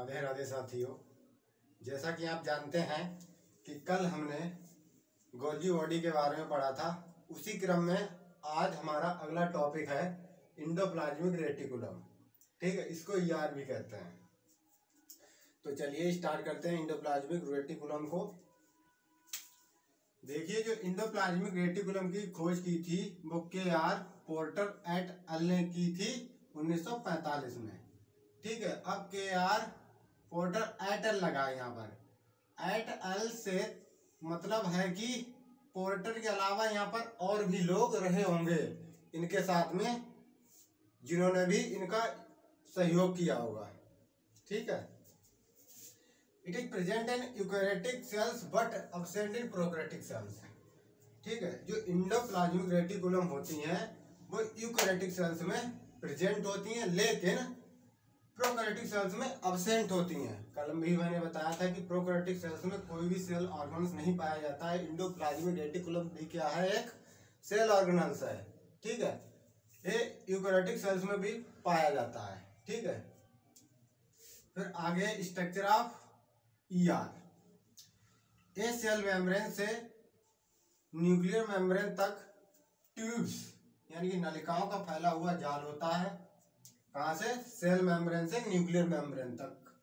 राधे राधे साथियों, जैसा कि आप जानते हैं कि कल हमने गोल्जी बॉडी के बारे में पढ़ा था। उसी क्रम में आज हमारा अगला टॉपिक है इंडोप्लाज्मिक रेटिकुलम ठीक है, इसको ईआर भी कहते हैं। तो चलिए स्टार्ट करते हैं इंडोप्लाज्मिक रेटिकुलम को। देखिए, जो इंडोप्लाज्मिक रेटिकुलम की खोज की थी वो के आर पोर्टर एट अल ने की थी 1945 में। ठीक है, अब के आर पोर्टर एट एल लगा यहाँ पर। एट एल से मतलब है कि पोर्टर के अलावा यहाँ पर और भी लोग रहे होंगे इनके साथ में, जिन्होंने भी इनका सहयोग किया होगा। ठीक है? It is present in eukaryotic cells but absent in prokaryotic cells ठीक है? जो इंडोप्लाज्मिक रेटिकुलम होती हैं, वो यूकैरियोटिक सेल्स में प्रेजेंट होती हैं, लेकिन प्रोकैरियोटिक सेल्स में अब्सेंट होती हैं। कल भी मैंने बताया था कि प्रोकैरियोटिक सेल्स में कोई भी सेल ऑर्गन्स नहीं पाया जाता है। इंडोप्लाज्मिक रेटिकुलम भी क्या है? एक सेल ऑर्गेनल्स है। ठीक है? ये यूकैरियोटिक सेल्स में भी पाया जाता है। ठीक है? फिर आगे structure of ER a cell membrane से न्यूक्लियर मेम्ब्रेन तक ट्यूब्स यानी कि नलिकाओं का फैला हुआ जाल होता है। कहाँ से? सेल मेम्ब्रेन से न्यूक्लियर मेम्ब्रेन तक।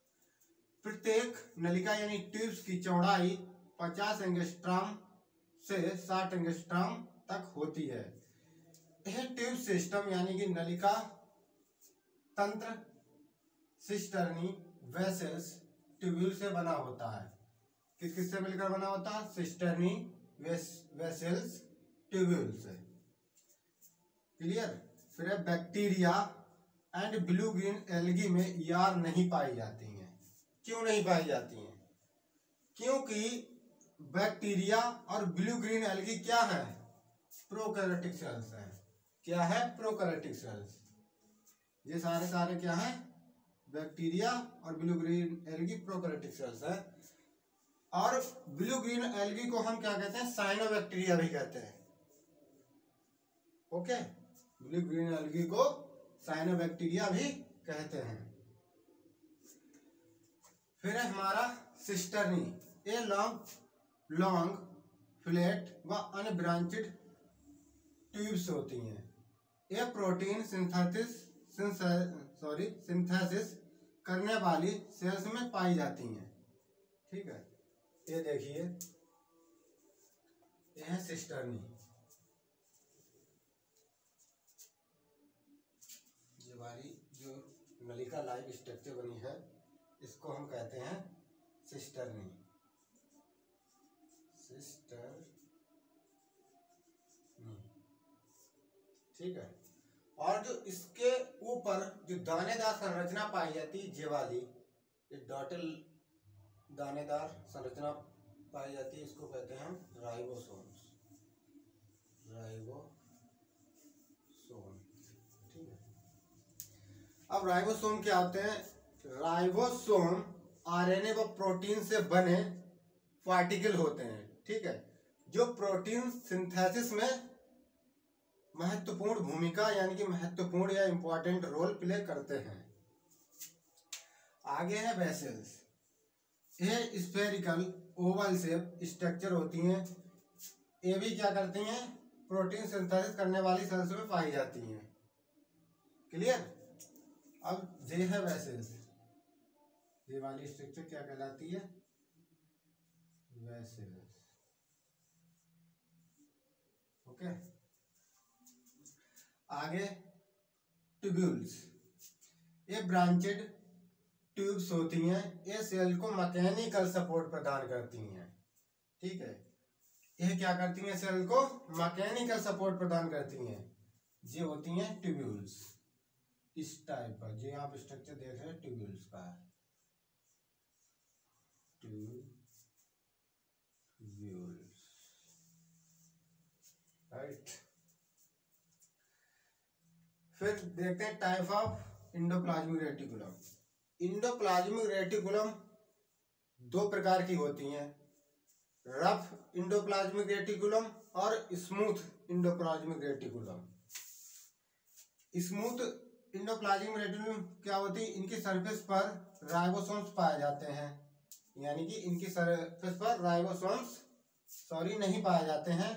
प्रत्येक नलिका यानी ट्यूब्स की चौड़ाई 50 एंगस्ट्रॉम से 60 एंगस्ट्रॉम तक होती है। यह ट्यूब सिस्टम यानी कि नलिका तंत्र सिस्टर्नी वेसल्स ट्यूब्यूल से बना होता है। किस किस से मिलकर बना होता है? सिस्टर्नी वेस, वेसल्स ट्यूब्यूल से। क्लियर? फिर है bacteria. And blue green algae में यार नहीं पाई जाती हैं। क्यों नहीं पाई जाती हैं? क्योंकि बैक्टीरिया और ब्लू ग्रीन एल्गी क्या है? प्रोकैरियोटिक सेल्स है। क्या है प्रोकैरियोटिक सेल्स ये सारे सारे क्या है? बैक्टीरिया और blue green algae prokaryotic cells है। और ब्लू ग्रीन एलगी को हम क्या कहते हैं? साइनोबैक्टीरिया भी कहते हैं। ओके ब्लू ग्रीन एलगी को साइनोबैक्टीरिया भी कहते हैं। फिर है हमारा cisternae a long long flat व अनब्रांचेड ट्यूब्स होती हैं। ये प्रोटीन सिंथेसिस सॉरी सिंथेसिस करने वाली सेल्स में पाई जाती हैं। ठीक है? ये देखिए। ये है सिस्टरनी वाली जो नलिका लाइव स्ट्रक्चर बनी है, इसको हम कहते हैं सिस्टरनी। सिस्टर ठीक है? और जो इसके ऊपर जो दानेदार संरचना पाई जाती है ये वाली डॉटल दानेदार संरचना पाई जाती है, इसको कहते हैं राइबोसोम्स। राइबोसोम ठीक है अब राइबोसोम क्या होते हैं? राइबोसोम आरएनए व प्रोटीन से बने पार्टिकल होते हैं, ठीक है? जो प्रोटीन सिंथेसिस में महत्वपूर्ण भूमिका यानी कि महत्वपूर्ण या इंपॉर्टेंट रोल प्ले करते हैं। आगे है वेसल्स ये स्फेरिकल ओवल शेप स्ट्रक्चर होती हैं। ये भी क्या करती हैं? प्रोटीन सिंथेसिस करने वाली सेल्स में पाई जाती हैं। क्लियर अब ये है वेसल्स ये वाली स्ट्रक्चर क्या कहलाती है? वेसल्स ओके आगे ट्यूब्यूल्स ये ब्रांचेड ट्यूब्स होती हैं। ये सेल को मैकेनिकल सपोर्ट प्रदान करती हैं। ठीक है? ये क्या करती हैं सेल को? मैकेनिकल सपोर्ट प्रदान करती हैं। ये होती हैं ट्यूब्यूल्स इस टाइप का, जो आप स्ट्रक्चर देख रहे हैं ट्यूब्यूल्स का ट्यूब्यूल्स राइट फिर देखते हैं type of endoplasmic reticulum endoplasmic reticulum दो प्रकार की होती हैं। रफ इंडोप्लाज्मिक रेटिकुलम और smooth endoplasmic reticulum smooth endoplasmic reticulum क्या होती है? इनकी सरफेस पर राइबोसोम्स पाए जाते हैं। यानी कि इनकी सरफेस पर राइबोसोम्स सॉरी नहीं पाए जाते हैं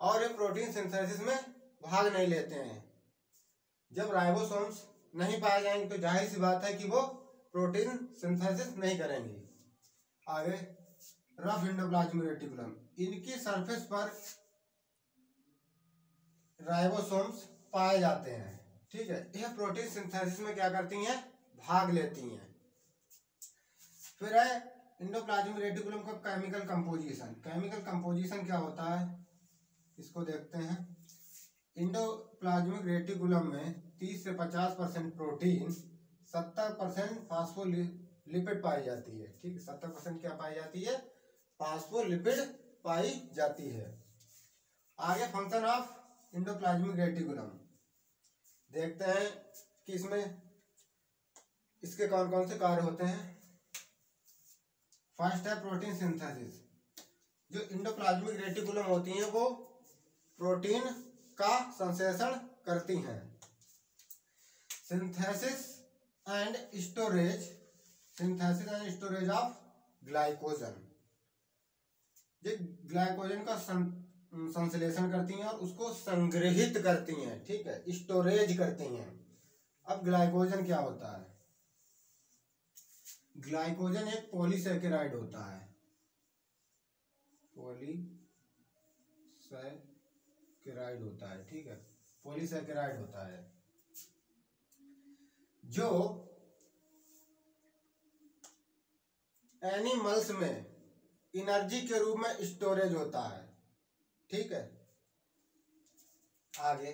और ये प्रोटीन सिंथेसिस में भाग नहीं लेते हैं। जब राइबोसोम्स नहीं पाए जाएँगे तो ज़ाहिर सी बात है कि वो प्रोटीन सिंथेसिस नहीं करेंगे। आगे रफ इंडोप्लाज्मिक रेटिकुलम इनकी सरफेस पर राइबोसोम्स पाए जाते हैं। ठीक है, यह प्रोटीन सिंथेसिस में क्या करती हैं? भाग लेती हैं। फिर है इंडोप्लाज्मिक रेटिकुलम का केमिकल कंपोजिशन केमिकल कंपोजिशन क्या होता है? इसको देखते हैं। इंडोप्लाज्मिक रेटिकुलम में 30 से 50 परसेंट प्रोटीन 70 परसेंट फास्फोलिपिड पाई जाती है। ठीक है 70 परसेंट क्या पाई जाती है? फास्फोलिपिड पाई जाती है। आगे फ़ंक्शन ऑफ़ इंडोप्लाज्मिक रेटिकुलम देखते हैं कि इसमें इसके कौन कौन से कार्य होते हैं। फ़र्स्ट है प्रोटीन सिंथेसिस जो इंडोप्लाज्मिक रेटिकुलम होती हैं, वो प्रोटीन का संश्लेषण करती हैं। Synthesis and storage synthesis and storage of glycogen ये ग्लाइकोजन का संश्लेषण करती हैं और उसको संग्रहित करती हैं, ठीक है? स्टोरेज करती हैं। अब ग्लाइकोजन क्या होता है? ग्लाइकोजन एक पॉलीसेकेराइड होता है। पॉलीसेकेराइड होता है, ठीक है? पॉलीसेकेराइड होता है। जो एनिमल्स में एनर्जी के रूप में स्टोरेज होता है ठीक है? आगे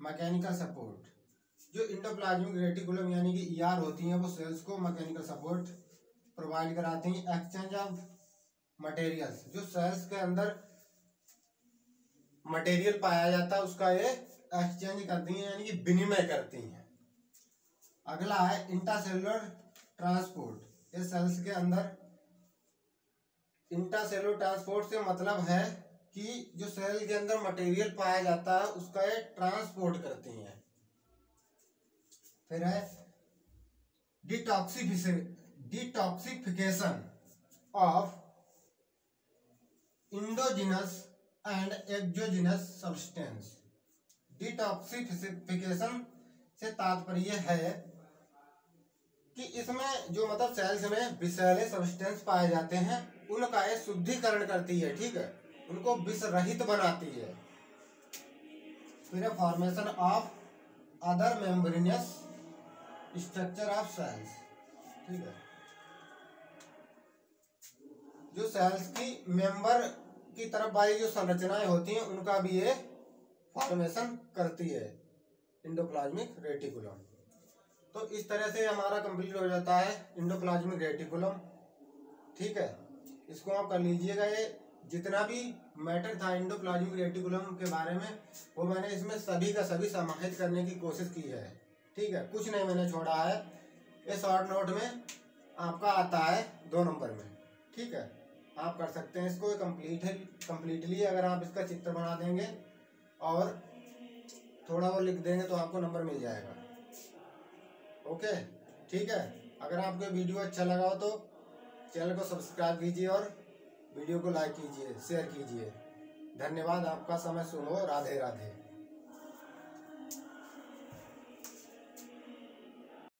मैकेनिकल सपोर्ट जो इंडोप्लाज्मिक रेटिकुलम यानी कि ईआर e होती हैं, वो सेल्स को मैकेनिकल सपोर्ट प्रोवाइड कराती हैं। एक्सचेंज ऑफ़ मटेरियल्स जो सेल्स के अंदर मटेरियल पाया जाता है, उसका ये एक्सचेंज करती हैं, यानी कि विनिमय करती हैं। अगला है इंटासेलुलर ट्रांसपोर्ट ये सेल्स के अंदर इंटासेलुलर ट्रांसपोर्ट से मतलब है कि जो सेल के अंदर मटेरियल पाया जाता है, उसका ये ट्रांसपोर्ट करती हैं। फिर है detoxification of endogenous and exogenous substance detoxification से तात्पर्य है कि इसमें जो मतलब सेल्स में विषैले सब्सटेंस पाए जाते हैं, उनका ये शुद्धिकरण करती है, ठीक है? उनको विष रहित बनाती है। फिर formation of other membranous structure of cells ठीक है? जो सेल्स की मेंबर की तरफ़ वाली जो संरचनाएँ होती हैं, उनका भी ये फॉर्मेशन करती है इंडोप्लाज्मिक रेटिकुलम तो इस तरह से हमारा कंप्लीट हो जाता है इंडोप्लाज्मिक रेटिकुलम ठीक है? इसको आप कर लीजिएगा ये जितना भी मैटर था इंडोप्लाज्मिक रेटिकुलम के बारे में, वो मैंने इसमें सभी का सभी समाहित करने की कोशिश की है। ठीक है, कुछ नहीं मैंने छोड़ा है। ये शॉर्ट नोट में आपका आता है दो नंबर में। ठीक है, आप कर सकते हैं इसको कंप्लीट है कम्प्लीटली अगर आप इसका चित्र बना देंगे और थोड़ा वो लिख देंगे तो आपको नंबर मिल जाएगा। ओके ठीक है, अगर आपको वीडियो अच्छा लगा हो तो चैनल को सब्सक्राइब कीजिए और वीडियो को लाइक कीजिए शेयर कीजिए। धन्यवाद आपका समय सुनो। राधे राधे